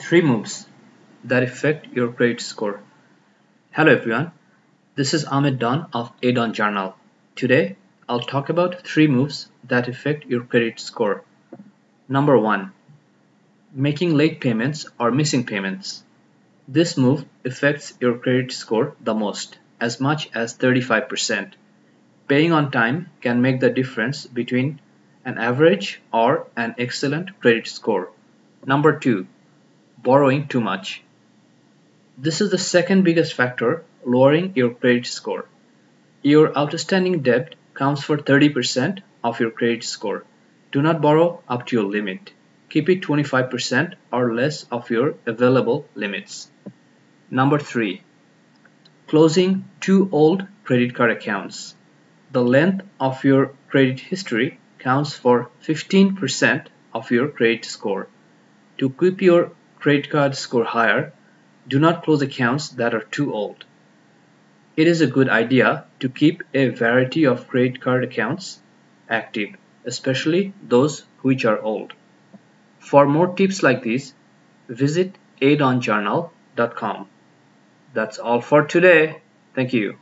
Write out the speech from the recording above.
Three moves that affect your credit score. Hello everyone, this is Ahmed Dawn of A Dawn Journal. Today, I'll talk about three moves that affect your credit score. Number one, making late payments or missing payments. This move affects your credit score the most, as much as 35%. Paying on time can make the difference between an average or an excellent credit score. Number two, borrowing too much. This is the second biggest factor lowering your credit score. Your outstanding debt counts for 30% of your credit score. Do not borrow up to your limit. Keep it 25% or less of your available limits. Number 3. Closing two old credit card accounts. The length of your credit history counts for 15% of your credit score. To keep your credit cards score higher, do not close accounts that are too old. It is a good idea to keep a variety of credit card accounts active, especially those which are old. For more tips like these, visit adawnjournal.com. That's all for today. Thank you.